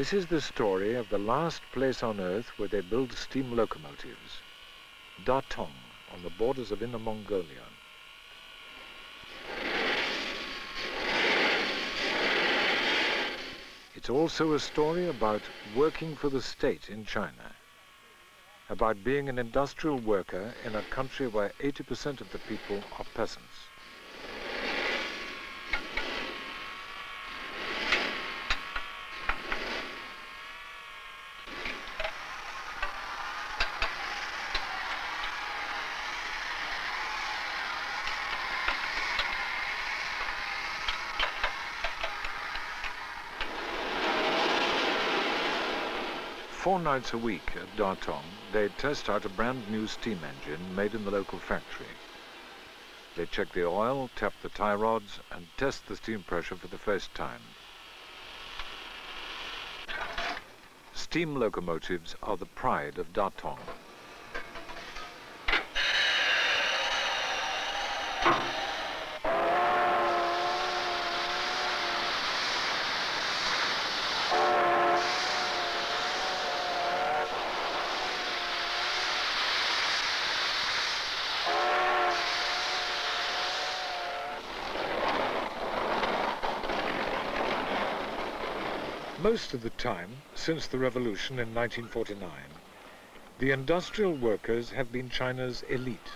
This is the story of the last place on earth where they build steam locomotives, Datong, on the borders of Inner Mongolia. It's also a story about working for the state in China, about being an industrial worker in a country where 80% of the people are peasants. Four nights a week at Datong, they test out a brand new steam engine made in the local factory. They check the oil, tap the tie rods, and test the steam pressure for the first time. Steam locomotives are the pride of Datong. Most of the time, since the revolution in 1949, the industrial workers have been China's elite.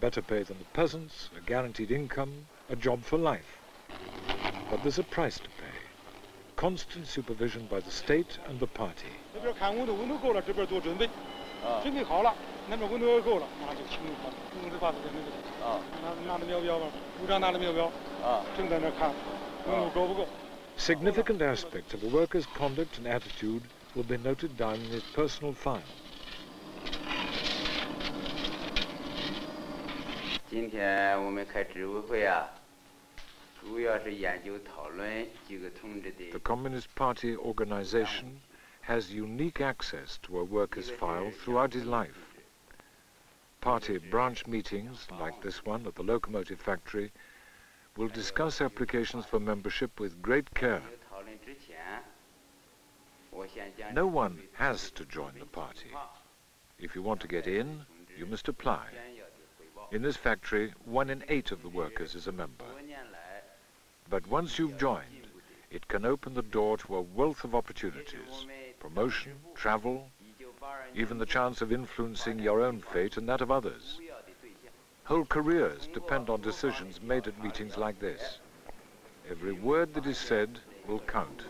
Better pay than the peasants, a guaranteed income, a job for life. But there's a price to pay. Constant supervision by the state and the party. 那 Significant aspects of a worker's conduct and attitude will be noted down in his personal file. 今天我们开执委会啊，主要是研究讨论几个同志的 The Communist Party organization has unique access to a worker's file throughout his life. Party branch meetings, like this one at the locomotive factory, will discuss applications for membership with great care. No one has to join the party. If you want to get in, you must apply. In this factory, one in eight of the workers is a member. But once you've joined, it can open the door to a wealth of opportunities, promotion, travel, even the chance of influencing your own fate and that of others. Whole careers depend on decisions made at meetings like this. Every word that is said will count.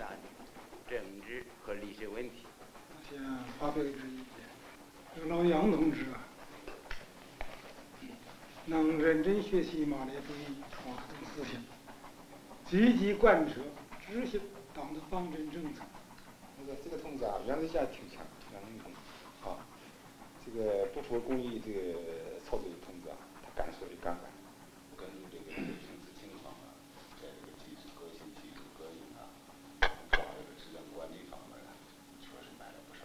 但是说的杠杆，我根这个这个平时情啊，在这个技术高新区，各种啊，包这个质量管理方面啊，确实难了不少。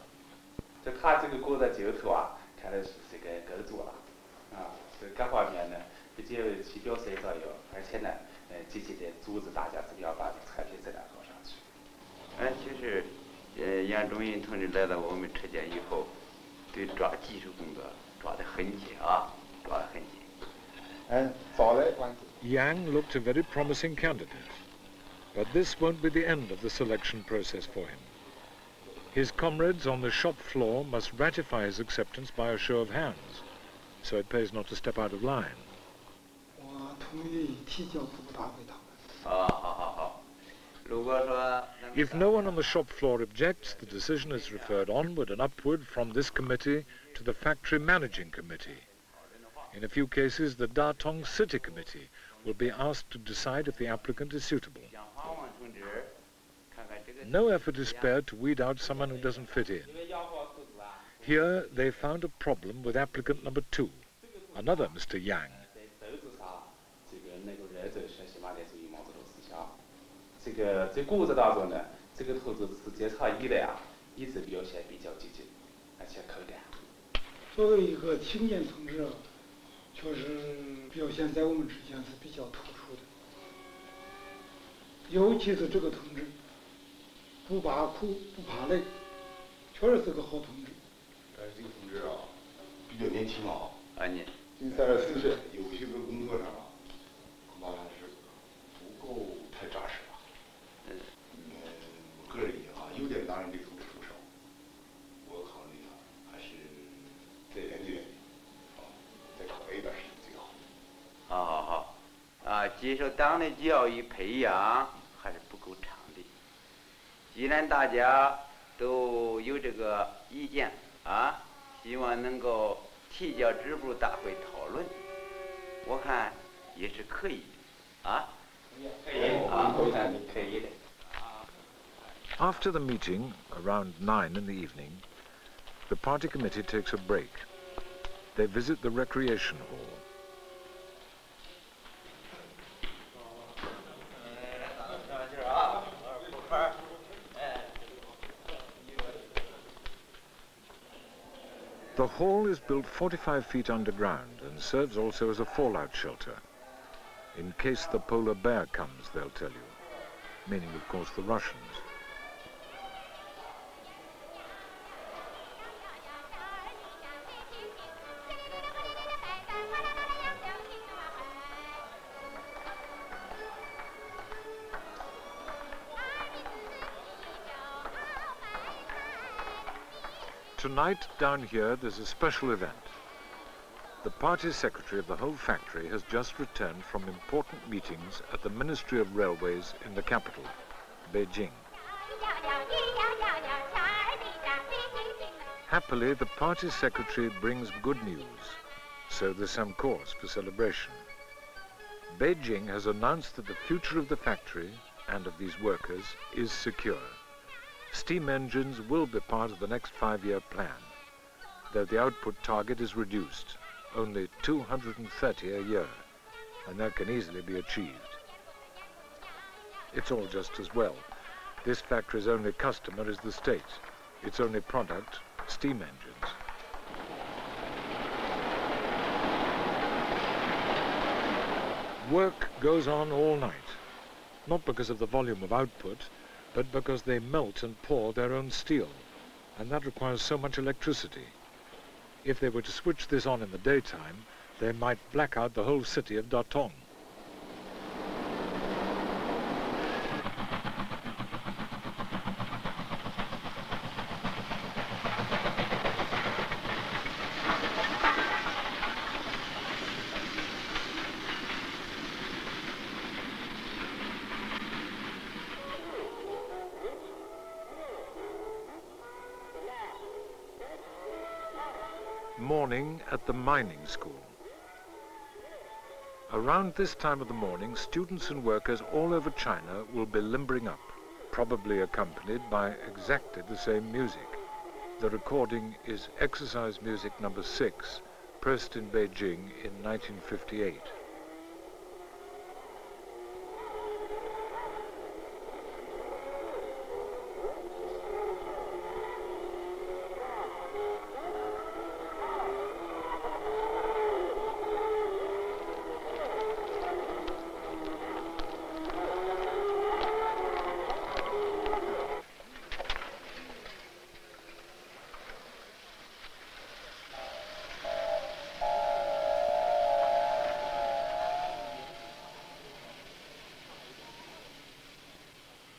这他这个工作劲头啊，看来是是该跟住了。啊，是各方面呢，毕竟起标三造谣，而且呢，呃，积极的组织大家，怎么样把产品质量搞上去。哎，其实呃，杨忠云同志来到我们车间以后，对抓技术工作抓得很紧啊，抓得很紧。Yang looked a very promising candidate, but this won't be the end of the selection process for him. His comrades on the shop floor must ratify his acceptance by a show of hands, so it pays not to step out of line. If no one on the shop floor objects, the decision is referred onward and upward from this committee to the factory managing committee. In a few cases, the Datong City Committee will be asked to decide if the applicant is suitable. No effort is spared to weed out someone who doesn't fit in. Here, they found a problem with applicant number two, another Mr. Yang. So, 确实表现在我们之间是比较突出的。尤其是这个同志，不怕苦不怕累，确实是个好同志。但是这个同志啊，比较年轻啊，啊你你三十四岁，有些个工作上啊，恐怕还是不够太扎实啊，接受党的教育培养还是不够长的。既然大家都有这个意见啊，希望能够提交支部大会讨论，我看也是可以的，啊，可以啊，我看是可以的。 After the meeting, around 9 in the evening, the party committee takes a break. They visit the recreation hall. The hall is built 45 feet underground and serves also as a fallout shelter. In case the polar bear comes, they'll tell you. Meaning, of course, the Russians. Tonight, down here, there's a special event. The party secretary of the whole factory has just returned from important meetings at the Ministry of Railways in the capital, Beijing. Happily, the party secretary brings good news, so there's some cause for celebration. Beijing has announced that the future of the factory and of these workers is secure. Steam engines will be part of the next five-year plan, though the output target is reduced, only 230 a year, and that can easily be achieved. It's all just as well. This factory's only customer is the state. Its only product, steam engines. Work goes on all night, not because of the volume of output, but because they melt and pour their own steel, and that requires so much electricity. If they were to switch this on in the daytime, they might black out the whole city of Datong. School. Around this time of the morning, students and workers all over China will be limbering up, probably accompanied by exactly the same music. The recording is exercise music number six, pressed in Beijing in 1958.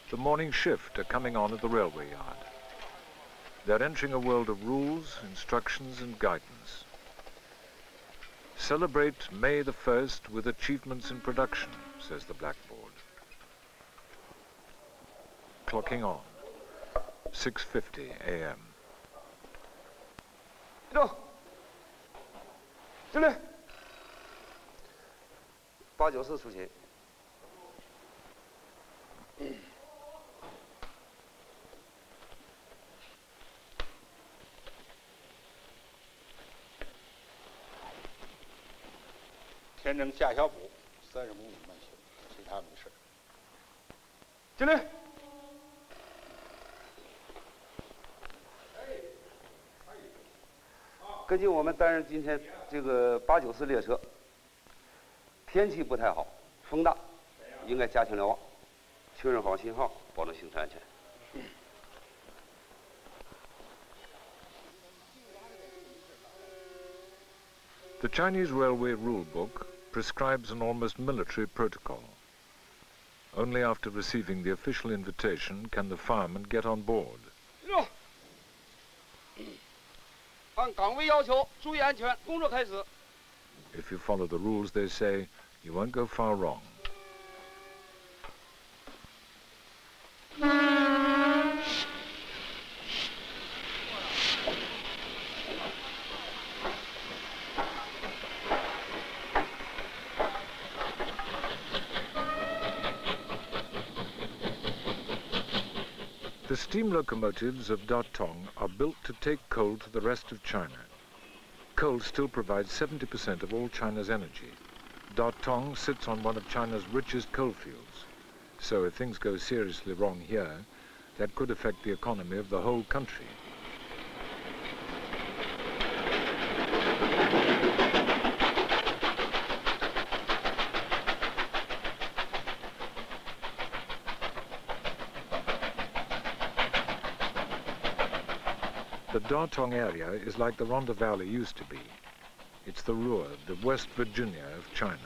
The morning shift are coming on at the railway yard. They're entering a world of rules, instructions and guidance. Celebrate May the 1st with achievements in production, says the blackboard. Clocking on. 6.50 a.m. 走，进来。八九四出勤。 天正下小步，三十公里慢行，其他没事儿。进来。根据我们担任今天这个八九四列车，天气不太好，风大，应该加强瞭望，确认好信号，保证行车安全。The Chinese Railway Rule Book prescribes an almost military protocol. Only after receiving the official invitation can the fireman get on board. 按岗位要求，注意安全，工作开始。 If you follow the rules, they say, you won't go far wrong. The steam locomotives of Datong are built to take coal to the rest of China. Coal still provides 70% of all China's energy. Datong sits on one of China's richest coal fields. So if things go seriously wrong here, that could affect the economy of the whole country. Datong area is like the Rhondda Valley used to be. It's the Ruhr, the West Virginia of China.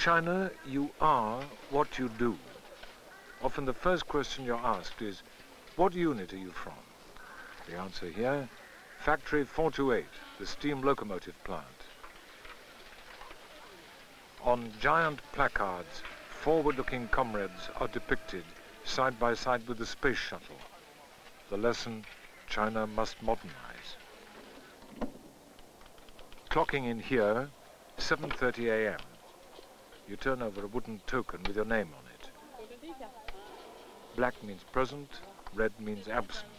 China, you are what you do. Often the first question you're asked is, what unit are you from? The answer here, Factory 428, the steam locomotive plant. On giant placards, forward-looking comrades are depicted side by side with the space shuttle. The lesson, China must modernize. Clocking in here, 7.30 a.m. You turn over a wooden token with your name on it. Black means present, red means absent.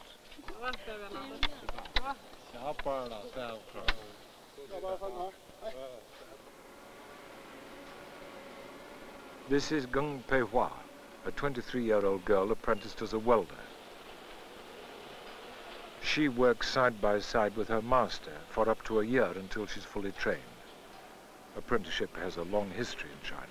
This is Geng Pei Hua, a 23-year-old girl apprenticed as a welder. She works side by side with her master for up to a year until she's fully trained. Apprenticeship has a long history in China.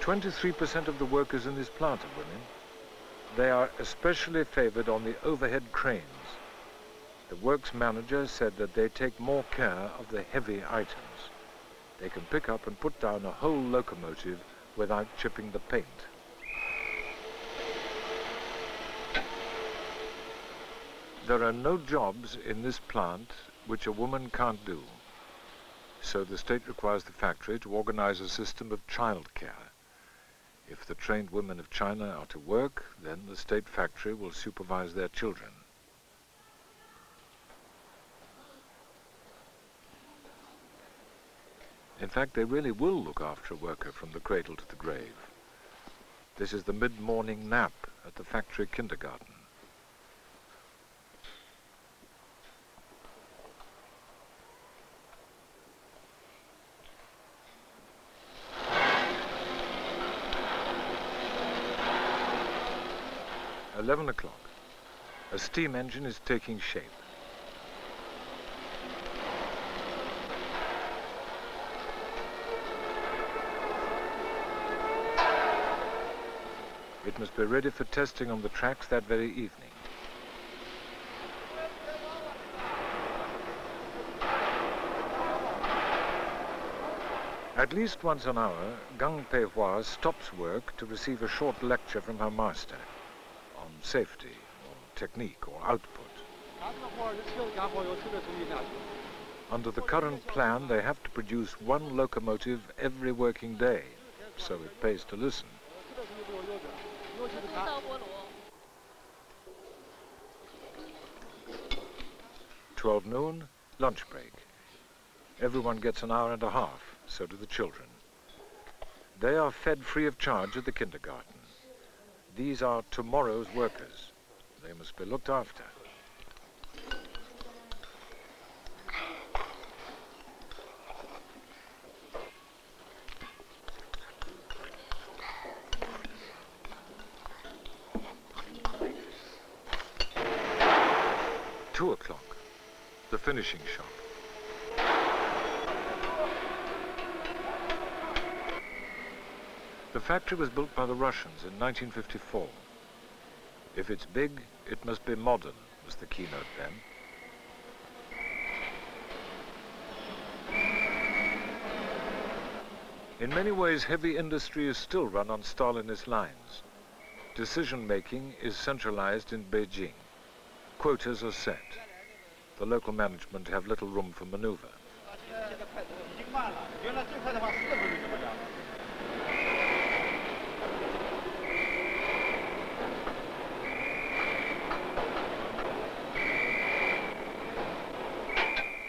Twenty-three percent of the workers in this plant are women. They are especially favored on the overhead cranes. The works manager said that they take more care of the heavy items. They can pick up and put down a whole locomotive without chipping the paint. There are no jobs in this plant which a woman can't do. So the state requires the factory to organize a system of childcare. If the trained women of China are to work, then the state factory will supervise their children. In fact, they really will look after a worker from the cradle to the grave. This is the mid-morning nap at the factory kindergarten. Eleven o'clock. A steam engine is taking shape. It must be ready for testing on the tracks that very evening. At least once an hour, Geng Pei Hua stops work to receive a short lecture from her master on safety, or technique, or output. Under the current plan, they have to produce one locomotive every working day, so it pays to listen. 12 noon, lunch break. Everyone gets an hour and a half, so do the children. They are fed free of charge at the kindergarten. These are tomorrow's workers. They must be looked after. Two o'clock, the finishing shop. The factory was built by the Russians in 1954. If it's big, it must be modern, was the keynote then. In many ways, heavy industry is still run on Stalinist lines. Decision-making is centralized in Beijing. Quotas are set. The local management have little room for maneuver.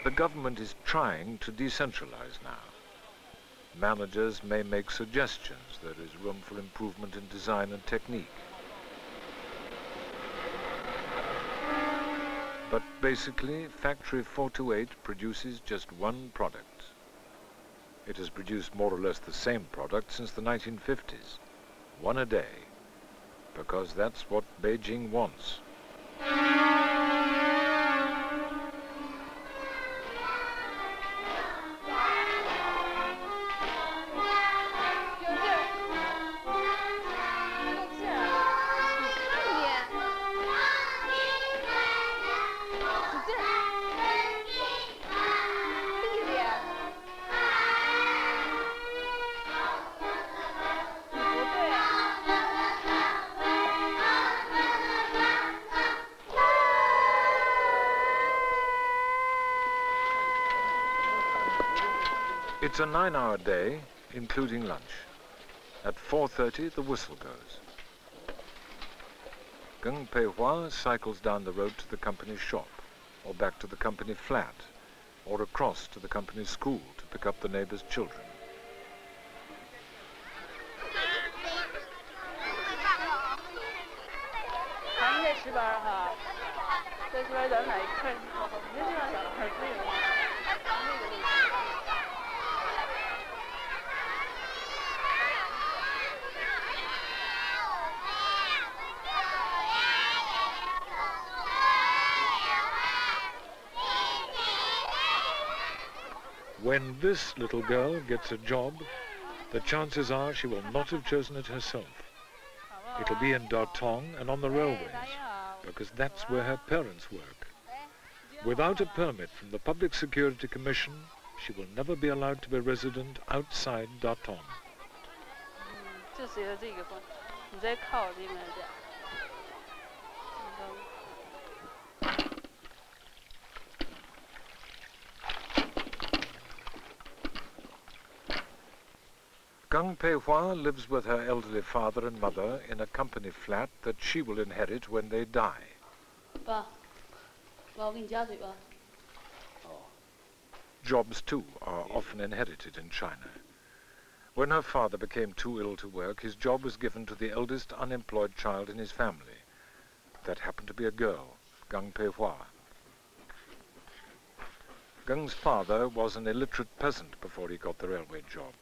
The government is trying to decentralize now. Managers may make suggestions. There is room for improvement in design and technique. But basically, Factory 428 produces just one product. It has produced more or less the same product since the 1950s. One a day. Because that's what Beijing wants. It's a nine-hour day, including lunch. At 4.30, the whistle goes. Geng Peihua cycles down the road to the company's shop, or back to the company flat, or across to the company's school to pick up the neighbor's children. When this little girl gets a job, the chances are she will not have chosen it herself. It'll be in Datong and on the railways, because that's where her parents work. Without a permit from the Public Security Commission, she will never be allowed to be resident outside Datong. Mm, Geng Pei Hua lives with her elderly father and mother in a company flat that she will inherit when they die. 爸，爸，我给你加水吧。Jobs, too, are often inherited in China. When her father became too ill to work, his job was given to the eldest unemployed child in his family. That happened to be a girl, Geng Pei Hua. Geng's father was an illiterate peasant before he got the railway job.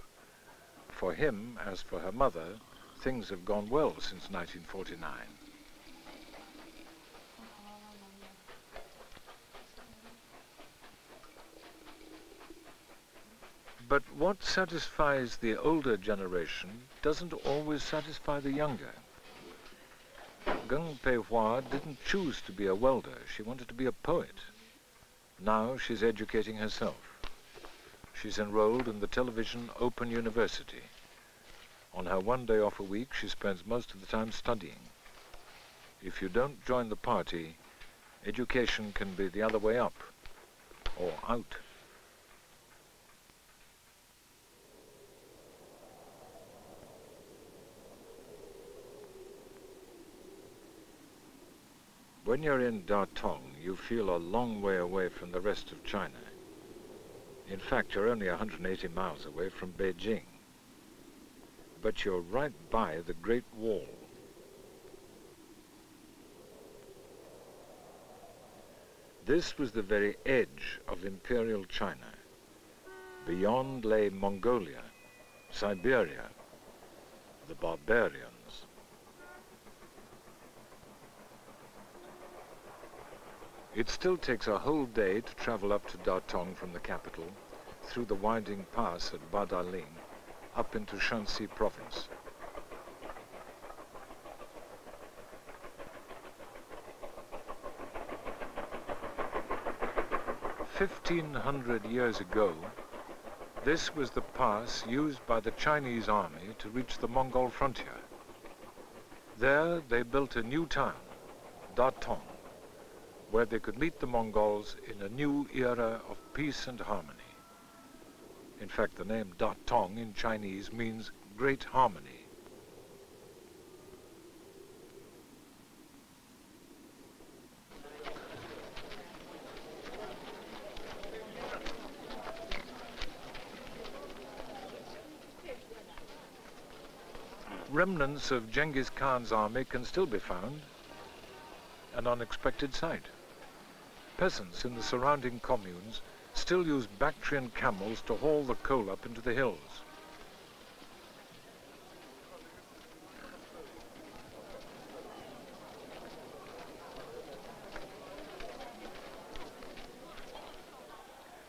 For him, as for her mother, things have gone well since 1949. But what satisfies the older generation doesn't always satisfy the younger. Geng Peihua didn't choose to be a welder. She wanted to be a poet. Now she's educating herself. She's enrolled in the television Open University. On her one day off a week, she spends most of the time studying. If you don't join the party, education can be the other way up, or out. When you're in Datong, you feel a long way away from the rest of China. In fact, you're only 180 miles away from Beijing. But you're right by the Great Wall. This was the very edge of imperial China. Beyond lay Mongolia, Siberia, the barbarians. It still takes a whole day to travel up to Datong from the capital, through the winding pass at Badaling, up into Shanxi province. Fifteen hundred years ago, this was the pass used by the Chinese army to reach the Mongol frontier. There they built a new town, Datong, where they could meet the Mongols in a new era of peace and harmony. In fact, the name Datong in Chinese means great harmony. Remnants of Genghis Khan's army can still be found, an unexpected sight. Peasants in the surrounding communes still use Bactrian camels to haul the coal up into the hills.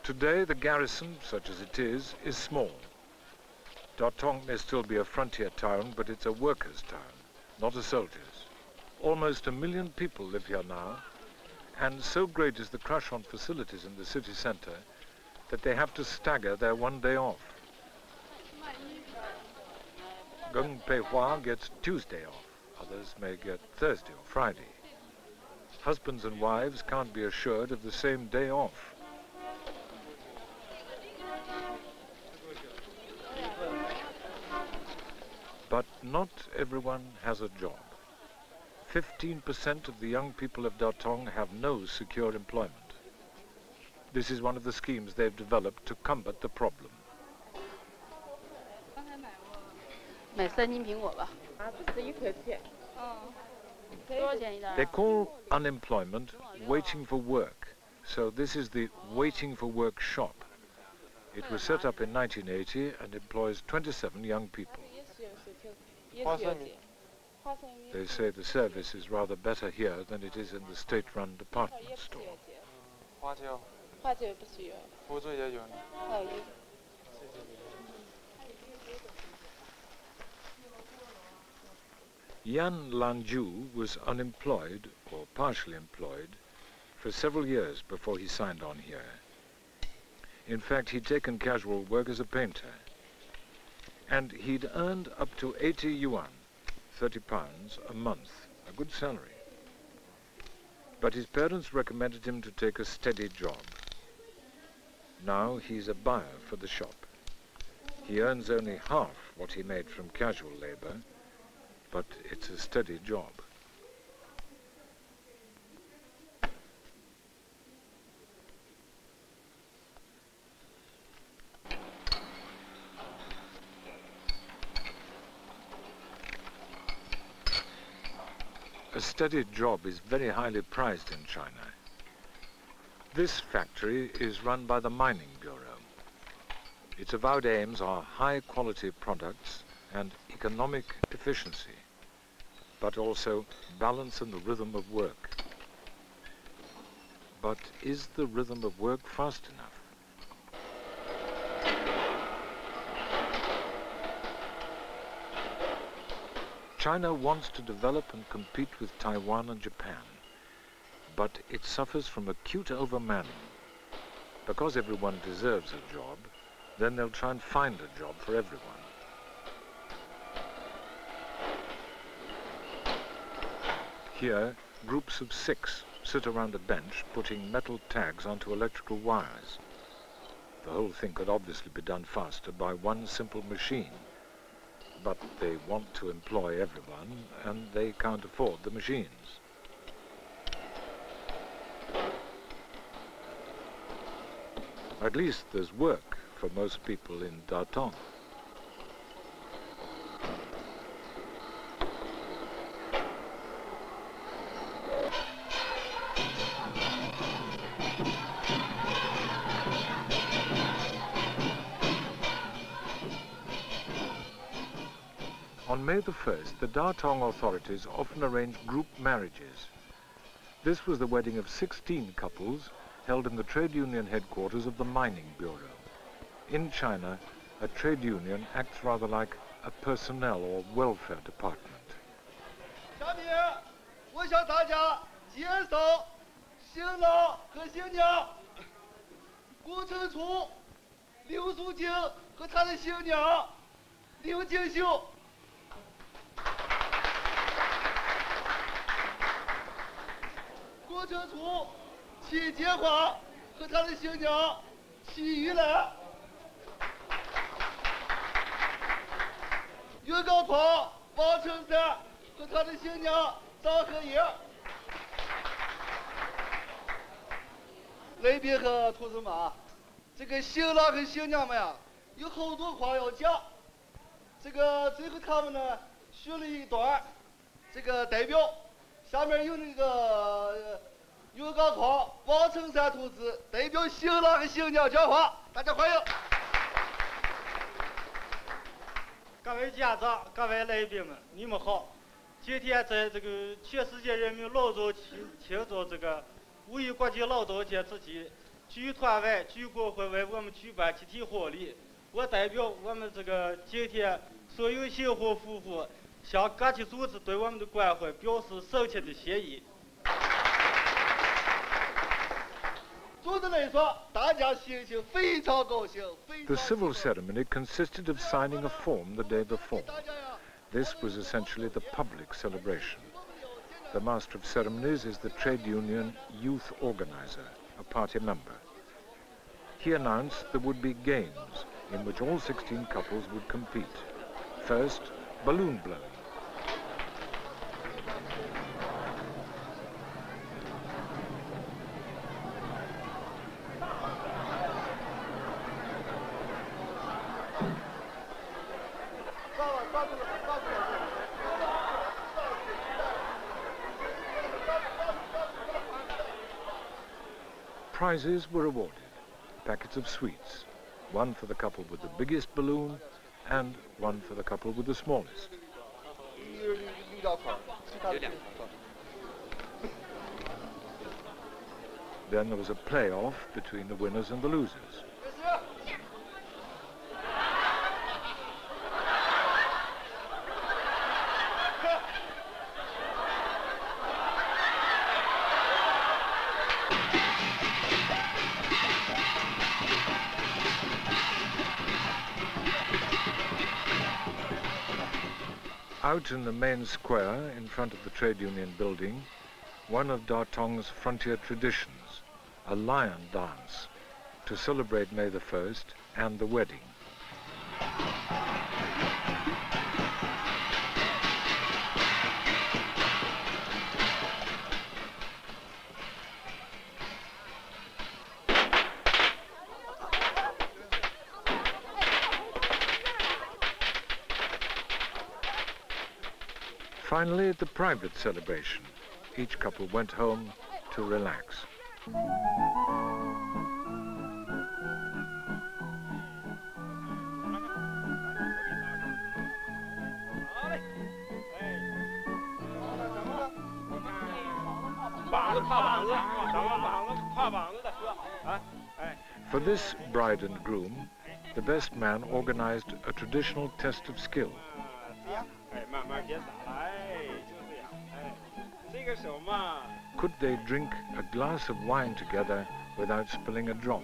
Today the garrison, such as it is, is small. Datong may still be a frontier town, but it's a workers' town, not a soldiers'. Almost a million people live here now, and so great is the crush on facilities in the city center that they have to stagger their one day off. Geng Peihua gets Tuesday off, others may get Thursday or Friday. Husbands and wives can't be assured of the same day off. But not everyone has a job. 15% of the young people of Datong have no secure employment. This is one of the schemes they've developed to combat the problem. They call unemployment waiting for work, so this is the waiting for work shop. It was set up in 1980 and employs 27 young people. They say the service is rather better here than it is in the state-run department store. Yan Langju was unemployed, or partially employed, for several years before he signed on here. In fact, he'd taken casual work as a painter, and he'd earned up to 80 yuan, 30 pounds, a month, a good salary. But his parents recommended him to take a steady job. Now he's a buyer for the shop. He earns only half what he made from casual labor, but it's a steady job. Steady job is very highly prized in China. This factory is run by the Mining Bureau. Its avowed aims are high quality products and economic efficiency, but also balance in the rhythm of work. But is the rhythm of work fast enough? China wants to develop and compete with Taiwan and Japan, but it suffers from acute overmanning. Because everyone deserves a job, then they'll try and find a job for everyone. Here, groups of six sit around a bench putting metal tags onto electrical wires. The whole thing could obviously be done faster by one simple machine but they want to employ everyone, and they can't afford the machines. At least there's work for most people in Datong. On May the 1st, the Datong authorities often arranged group marriages. This was the wedding of 16 couples held in the trade union headquarters of the Mining Bureau. In China, a trade union acts rather like a personnel or welfare department. 下面，我向大家介绍新郎和新娘顾成初、刘淑静和他的新娘刘静秀。 顾成初、齐建华和他的新娘齐玉兰。岳高鹏、王成山和他的新娘张和英。来宾和同志们啊，这个新郎和新娘们呀，有好多话要讲。这个最后他们呢，学了一段这个代表，下面有那个岳高鹏、王成山同志代表新郎和新娘讲话，大家欢迎。各位家长、各位来宾们，你们好！今天在这个全世界人民劳动庆庆祝这个五一国际劳动节之际，剧团外、剧工会为我们举办集体婚礼。我代表我们这个今天所有新婚夫妇，向各级组织对我们的关怀表示深切的谢意。The civil ceremony consisted of signing a form the day before. This was essentially the public celebration. The master of ceremonies is the trade union youth organizer, a party member. He announced there would be games in which all 16 couples would compete. First, balloon blowing. Prizes were awarded, packets of sweets, one for the couple with the biggest balloon and one for the couple with the smallest. Then there was a playoff between the winners and the losers. Out in the main square in front of the trade union building, one of Datong's frontier traditions, a lion dance, to celebrate May the 1st and the wedding. Finally, the private celebration. Each couple went home to relax. For this bride and groom, the best man organized a traditional test of skill. Could they drink a glass of wine together without spilling a drop?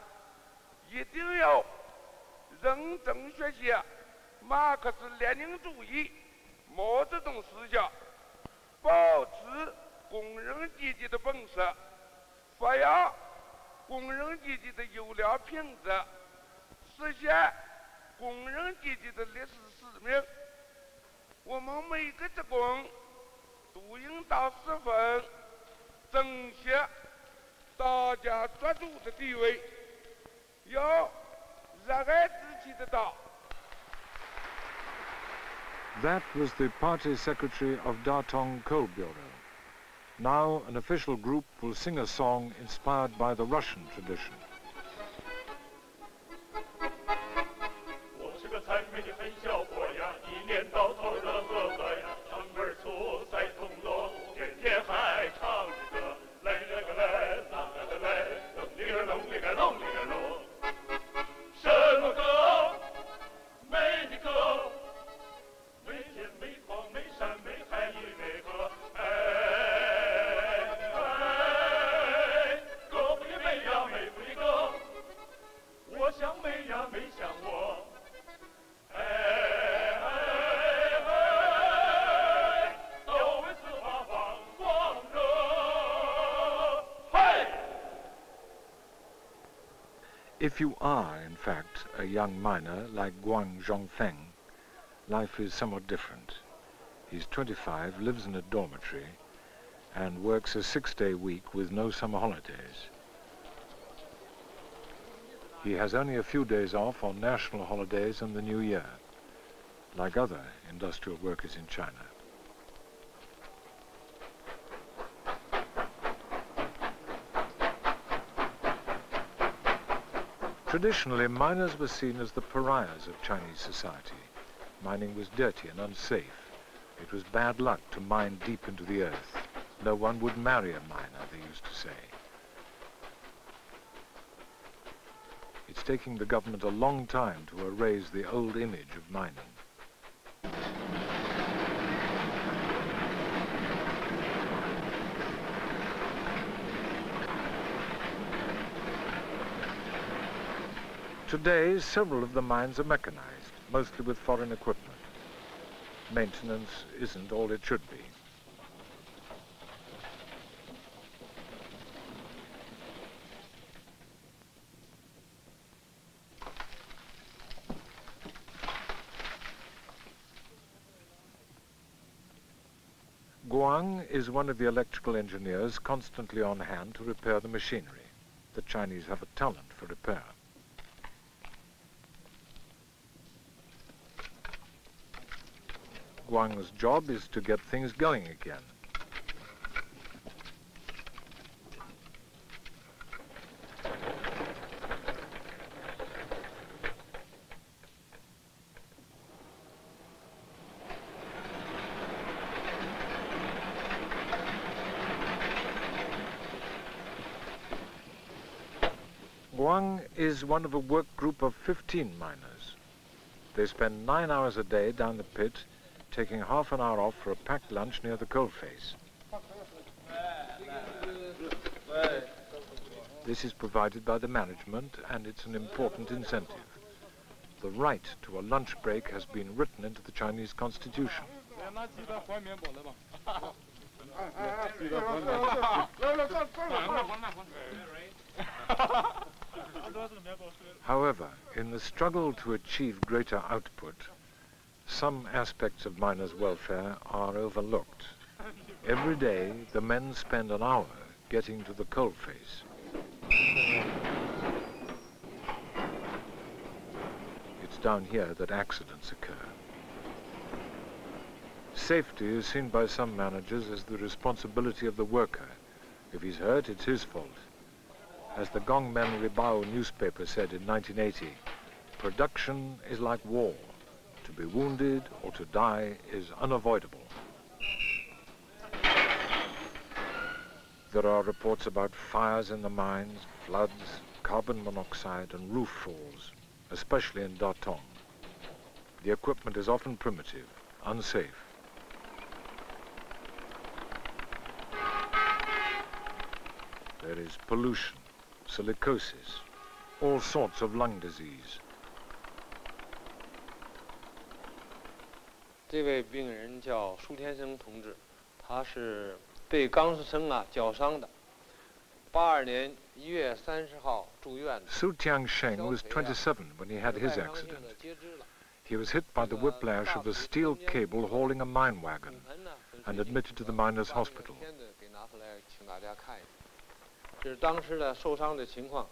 一定要认真学习马克思列宁主义、毛泽东思想，保持工人阶级的本色，发扬工人阶级的优良品质，实现工人阶级的历史使命。我们每个职工都应当十分珍惜大家作主的地位，That was the party secretary of Datong Coal Bureau. Now an official group will sing a song inspired by the Russian tradition. You are, in fact, a young miner like Guang Zhongfeng, life is somewhat different. He's 25, lives in a dormitory, and works a six-day week with no summer holidays. He has only a few days off on national holidays and the New Year, like other industrial workers in China. Traditionally, miners were seen as the pariahs of Chinese society. Mining was dirty and unsafe. It was bad luck to mine deep into the earth. No one would marry a miner, they used to say. It's taking the government a long time to erase the old image of mining. Today, several of the mines are mechanized, mostly with foreign equipment. Maintenance isn't all it should be. Guang is one of the electrical engineers constantly on hand to repair the machinery. The Chinese have a talent for repair. Guang's job is to get things going again. Guang is one of a work group of 15 miners. They spend nine hours a day down the pit, taking half an hour off for a packed lunch near the coalface. This is provided by the management and it's an important incentive. The right to a lunch break has been written into the Chinese constitution. However, in the struggle to achieve greater output, some aspects of miners' welfare are overlooked. Every day, the men spend an hour getting to the coalface. It's down here that accidents occur. Safety is seen by some managers as the responsibility of the worker. If he's hurt, it's his fault. As the Gongren Ribao newspaper said in 1980, production is like war. To be wounded or to die is unavoidable. There are reports about fires in the mines, floods, carbon monoxide and roof falls, especially in Datong. The equipment is often primitive, unsafe. There is pollution, silicosis, all sorts of lung disease. 这位病人叫苏天生同志，他是被钢丝绳啊绞伤的。八二年一月三十号住院。Su Tiangsheng was 27 when he had his accident. He was hit by the whiplash of a steel cable hauling a mine wagon and admitted to the miners' hospital. 这是当时的受伤的情况，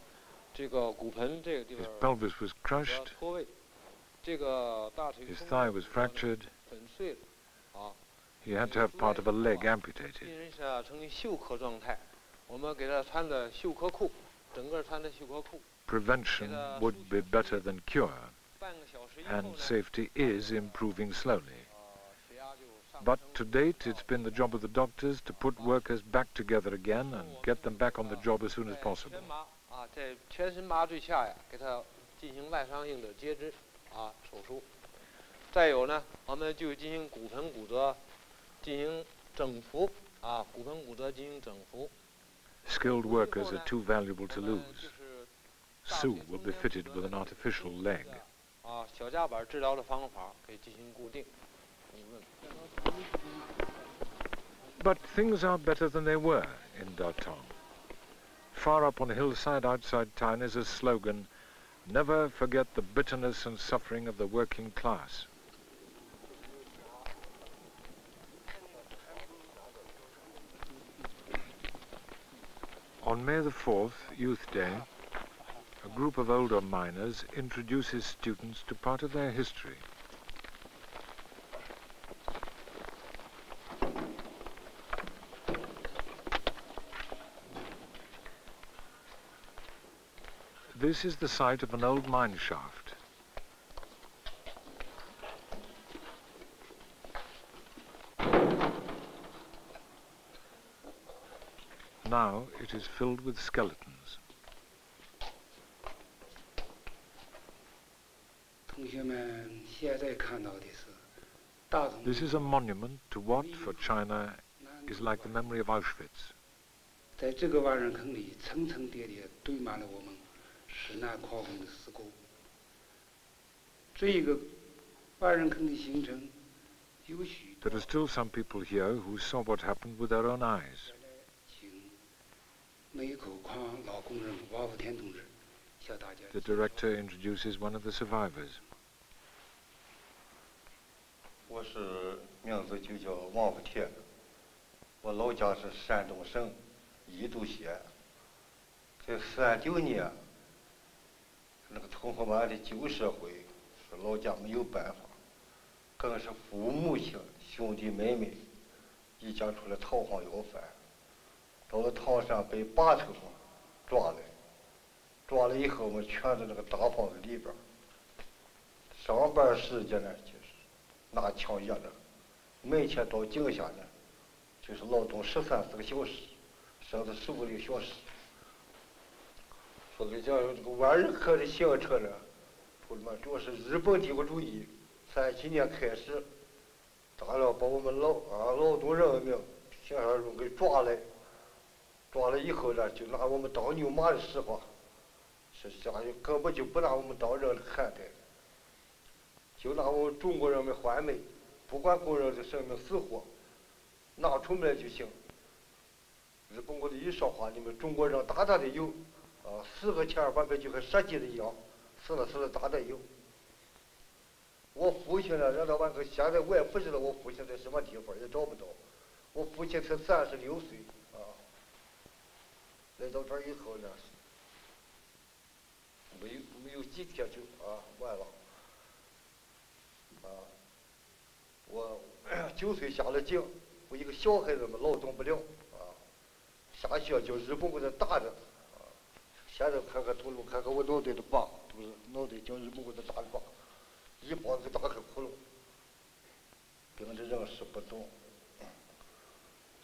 这个骨盆这个地方 His pelvis was crushed, 脱位，这个大腿 his thigh was fractured, 粉碎了，啊， he had to have part of a leg amputated. Prevention would be better than cure, and safety is improving slowly. But to date, it's been the job of the doctors to put workers back together again and get them back on the job as soon as possible. 再有呢，我们就进行骨盆骨折，进行整复啊，骨盆骨折进行整复。Skilled workers are too valuable to lose. Sue will be fitted with an artificial leg. 啊，小夹板治疗的方法可以进行固定。你问。But things are better than they were in Datong. Far up on a hillside outside town is a slogan, never forget the bitterness and suffering of the working class. On May the 4th, Youth Day, a group of older miners introduces students to part of their history. This is the site of an old mine shaft. Now it is filled with skeletons. This is a monument to what, for China, is like the memory of Auschwitz. There are still some people here who saw what happened with their own eyes. The director introduces one of the survivors. 我是名字就叫王福田，我老家是山东省宜都县。在三九年，那个同学们的旧社会，是老家没有办法，更是父母亲、兄弟妹妹一家出来讨荒要饭，到了唐山被把头嘛抓来，抓了以后我们全在那个大房子里边儿，上班时间呢就是拿枪压着，每天到井下呢就是劳动十三四个小时，甚至十五个小时。说的讲这个万人坑的形成呢，同志们，主要是日本帝国主义三七年开始，大量把我们劳啊劳动人民平下中给抓来，抓了以后呢，就拿我们当牛马的实话，是相当于根本就不拿我们当人看待，就拿我们中国人民换煤，不管工人的生命死活，拿出来就行。日本国的一说话，你们中国人大大的有，啊，死个千儿万遍就和杀鸡的一样，死了死了大的有。我父亲呢，让他万个，现在我也不知道我父亲在什么地方，也找不到。我父亲才三十六岁，来到这儿以后呢，没有没有几天就啊完了，啊，我 九岁下了井，我一个小孩子嘛，劳动不了，啊，下雪叫日本给他打的，啊，现在看看头颅，看看我脑袋的疤，都是脑袋叫日本给他打的疤，一包子打开窟窿，病的人是不动，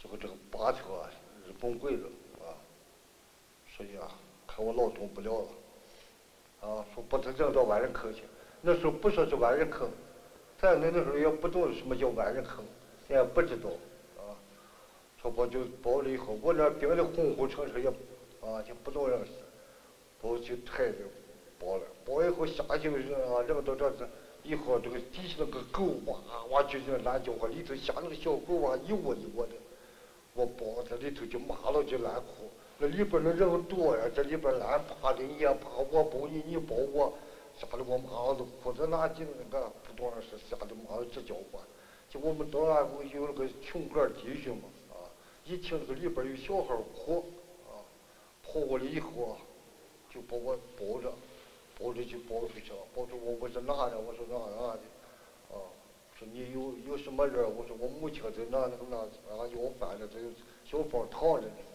结果这个八条啊，日本鬼子所以啊，看我劳动不了了，啊，说把他扔到万人坑去。那时候不说是万人坑，咱那那时候也不懂什么叫万人坑，也不知道，啊，说把就包了以后，我这病的昏昏沉沉也，啊，就不懂人事，包就抬着包了，包以后下去人啊，扔到这。以后这个底下那个狗哇哇就是乱叫唤，里头下那个小狗哇一窝一窝的，我包在里头就骂了就乱哭。那里边的人多呀，这里边乱爬的，你也爬，我抱你，你抱我，吓得我妈都哭在哪进那个不懂事，吓得妈直叫唤。就我们到那个有那个穷哥弟兄嘛，啊，一听这个里边有小孩哭，啊，跑过来以后啊，就把我抱着。抱着就抱出去了，抱着我我说哪的？我说哪哪的？啊，说你有有什么人？我说我母亲在哪那个哪啊要饭的，这小房躺着呢。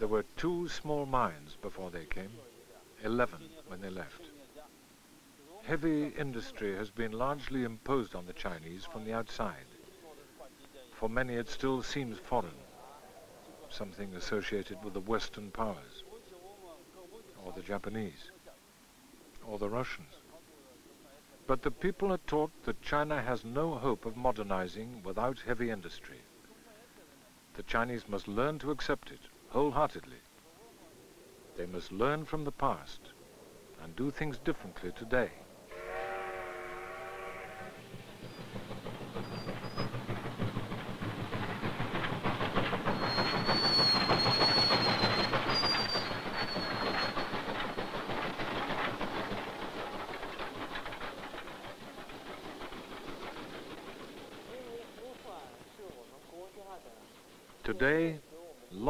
There were two small mines before they came, 11 when they left. Heavy industry has been largely imposed on the Chinese from the outside. For many it still seems foreign, something associated with the Western powers, or the Japanese, or the Russians. But the people are taught that China has no hope of modernizing without heavy industry. The Chinese must learn to accept it wholeheartedly. They must learn from the past and do things differently today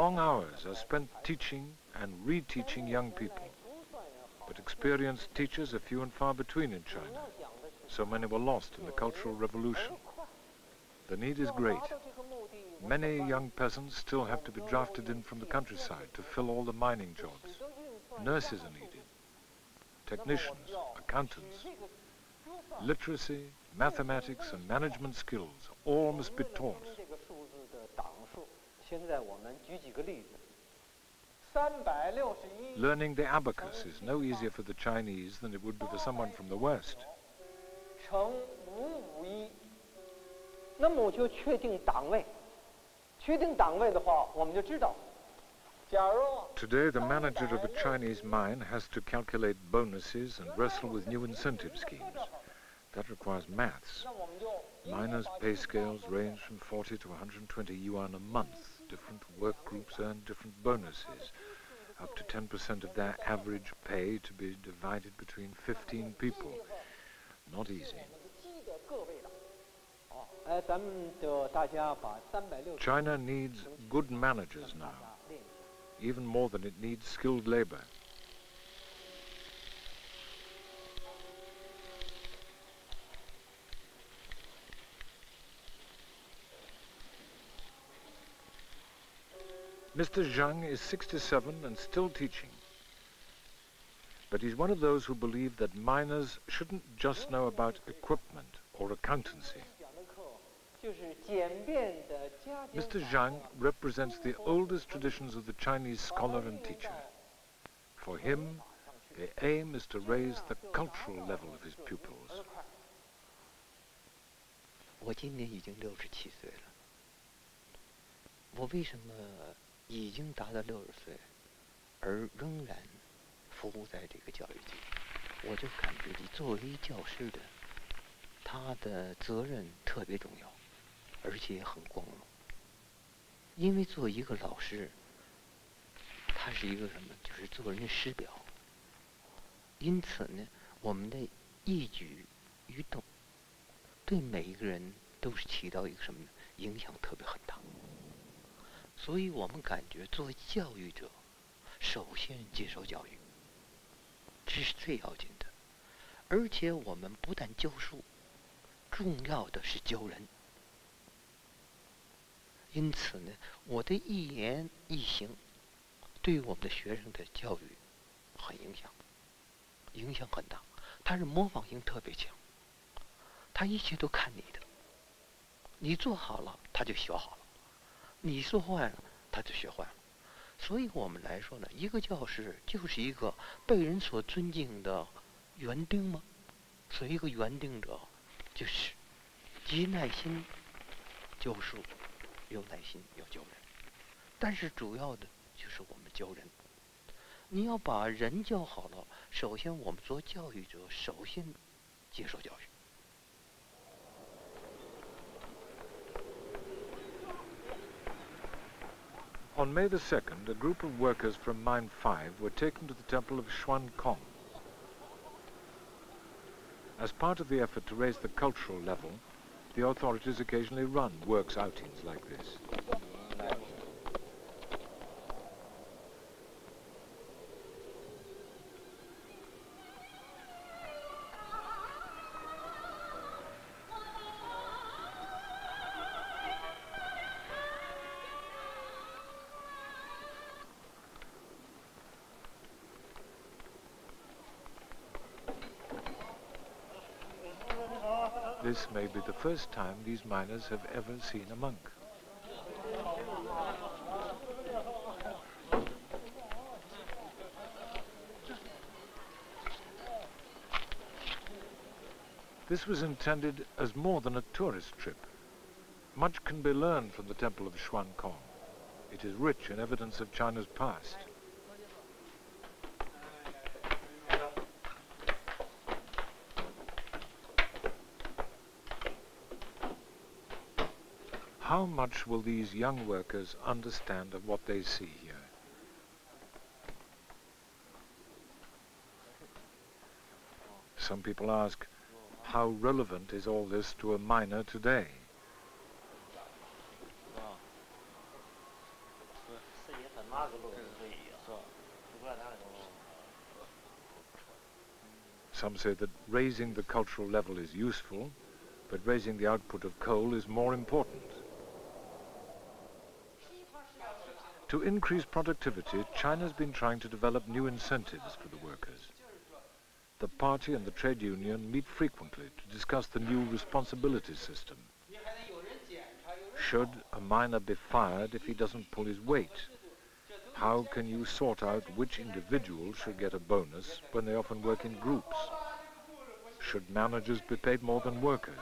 long hours are spent teaching and reteaching young people. But experienced teachers are few and far between in China. So many were lost in the Cultural Revolution. The need is great. Many young peasants still have to be drafted in from the countryside to fill all the mining jobs. Nurses are needed, technicians, accountants. Literacy, mathematics and management skills all must be taught. 现在我们举几个例子。 Learning the abacus is no easier for the Chinese than it would be for someone from the West. Today, the manager of a Chinese mine has to calculate bonuses and wrestle with new incentive schemes. That requires maths. Miners' pay scales range from 40 to 120 yuan a month different work groups earn different bonuses, up to 10% of their average pay to be divided between 15 people. Not easy. China needs good managers now, even more than it needs skilled labor. Mr. Zhang is 67 and still teaching. But he's one of those who believe that miners shouldn't just know about equipment or accountancy. Mr. Zhang represents the oldest traditions of the Chinese scholar and teacher. For him, the aim is to raise the cultural level of his pupils. I'm 已经。达到六十岁，而仍然服务在这个教育界，我就感觉你作为教师的，他的责任特别重要，而且也很光荣。因为做一个老师，他是一个什么？就是做人的师表。因此呢，我们的一举一动，对每一个人都是起到一个什么呢？影响特别很大。所以我们感觉作为教育者，首先接受教育，这是最要紧的。而且我们不但教书，重要的是教人。因此呢，我的一言一行，对我们的学生的教育很影响，影响很大。他是模仿性特别强，他一切都看你的，你做好了他就学好了，你做坏了他就学坏了。所以我们来说呢，一个教师就是一个被人所尊敬的园丁吗？所以一个园丁者就是极耐心教书。有耐心，要教人，但是主要的就是我们教人。你要把人教好了，首先我们做教育者，首先接受教育。On May the 2nd, a group of workers from Mine 5 were taken to the temple of Xuan Kong. As part of the effort to raise the cultural level, the authorities occasionally run works outings like this. This may be the first time these miners have ever seen a monk. This was intended as more than a tourist trip. Much can be learned from the temple of Xuan Kong. It is rich in evidence of China's past. How much will these young workers understand of what they see here? Some people ask, how relevant is all this to a miner today? Some say that raising the cultural level is useful, but raising the output of coal is more important. To increase productivity, China's been trying to develop new incentives for the workers. The party and the trade union meet frequently to discuss the new responsibility system. Should a miner be fired if he doesn't pull his weight? How can you sort out which individuals should get a bonus when they often work in groups? Should managers be paid more than workers?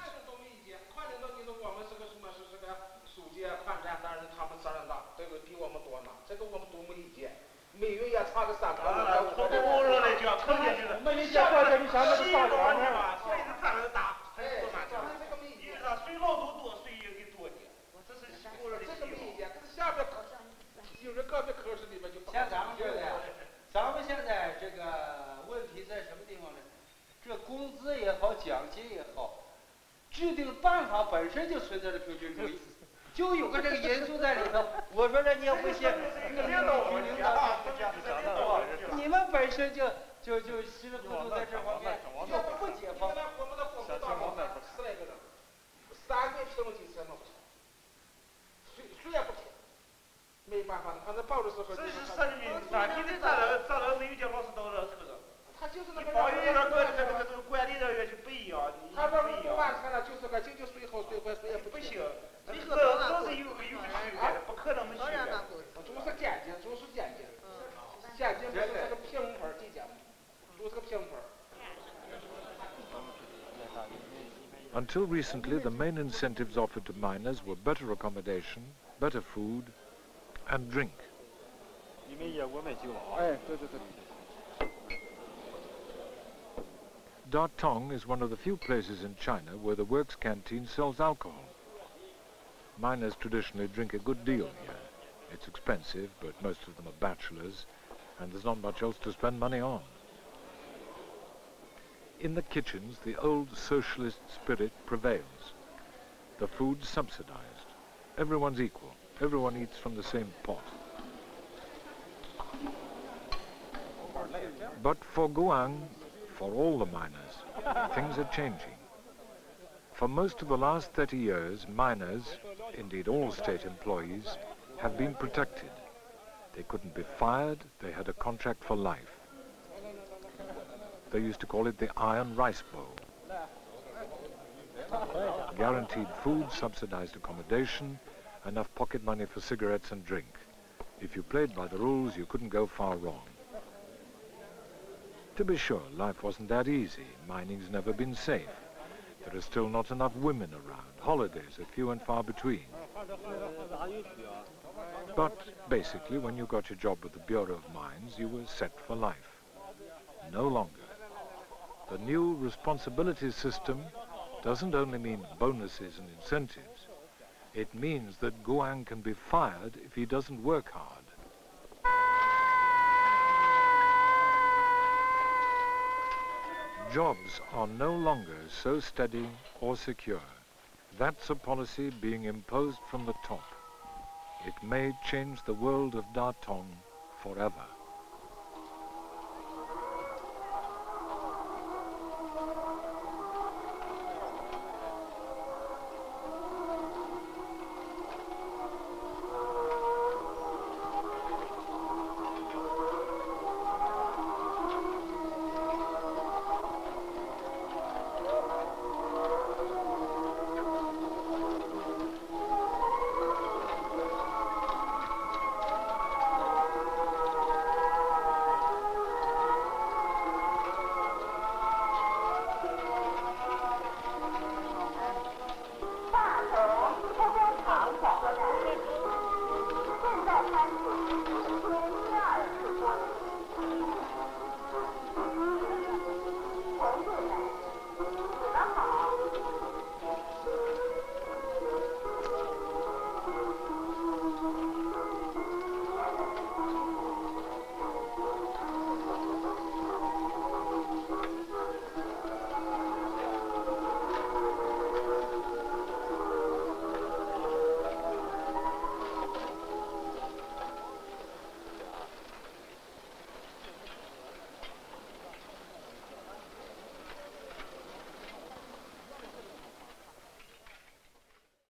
我来讲，肯定就是每年加块钱，你想那个大钱嘛，所以是看着打，哎，就是这个没意见，谁劳动多，谁也给多点，这是工人的这个没意见，可是下边就是个别科室里边就像咱们这个，咱们现在这个问题在什么地方呢？这工资也好，奖金也好，制定办法本身就存在着平均主义。就有个这个因素在里头。我说这你也不信，这个领导领导你们本身就就就稀里糊涂在这方面就不解放。我们的火车十来个人，三个评论几次弄不成，谁谁也不听，没办法，反正报的时候。这是实名，咱你的咱那个咱那个美语节老师到那头上。他就是那个。报有点跟这个这个管理人员就不一样，他这不完成了，就是个究竟谁好谁坏谁也不行。这都是有有个区别，不可能没区别。总是间接，总是间接。间接不是 Until recently, the main incentives offered to miners were better accommodation, better food, and drink. Datong is one of the few places in China where the works canteen sells alcohol. Miners traditionally drink a good deal here. It's expensive, but most of them are bachelors, and there's not much else to spend money on. In the kitchens, the old socialist spirit prevails. The food's subsidized. Everyone's equal. Everyone eats from the same pot. But for Guang, for all the miners, things are changing. For most of the last 30 years, miners, indeed all state employees, have been protected. They couldn't be fired, they had a contract for life. They used to call it the iron rice bowl. Guaranteed food, subsidized accommodation, enough pocket money for cigarettes and drink. If you played by the rules, you couldn't go far wrong. To be sure, life wasn't that easy. Mining's never been safe. There are still not enough women around. Holidays are few and far between. But basically, when you got your job with the Bureau of Mines, you were set for life. No longer. The new responsibility system doesn't only mean bonuses and incentives. It means that Guang can be fired if he doesn't work hard. Jobs are no longer so steady or secure. That's a policy being imposed from the top. It may change the world of Datong forever.